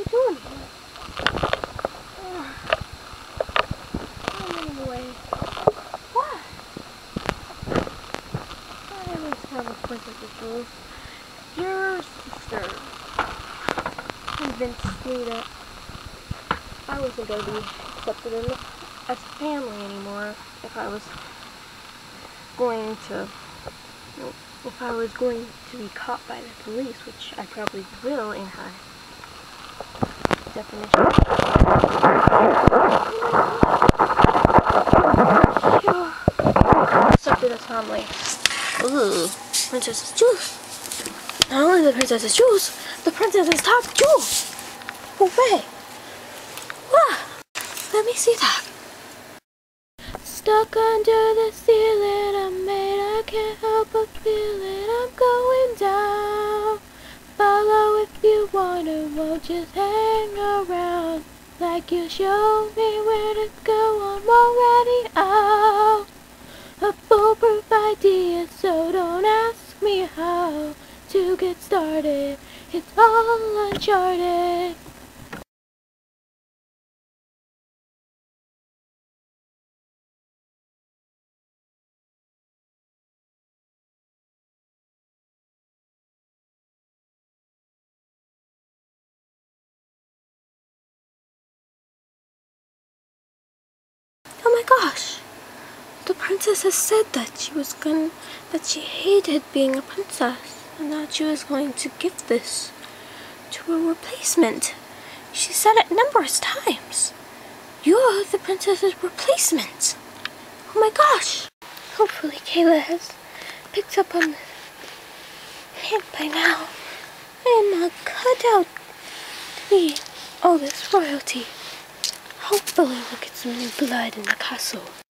you doing here? I'm running away. I always have a point of the. Your sister convinced me that I wasn't going to be accepted in, as family anymore if I was going to if I was going to be caught by the police, which I probably will in high definition. To this family. Ooh, princess's juice. Not only the princess's juice, the princess's top juice. Wait. Ah, let me see that. Stuck under the ceiling, wanna, won't just hang around. Like you show me where to go, I'm already out. A foolproof idea, so don't ask me how to get started. It's all uncharted. Princess has said that she was going that she hated being a princess and that she was going to give this to a replacement. She said it numerous times. You're the princess's replacement. Oh my gosh! Hopefully Kayla has picked up on the hint by now. I am not cut out to be all this royalty. Hopefully we'll get some new blood in the castle.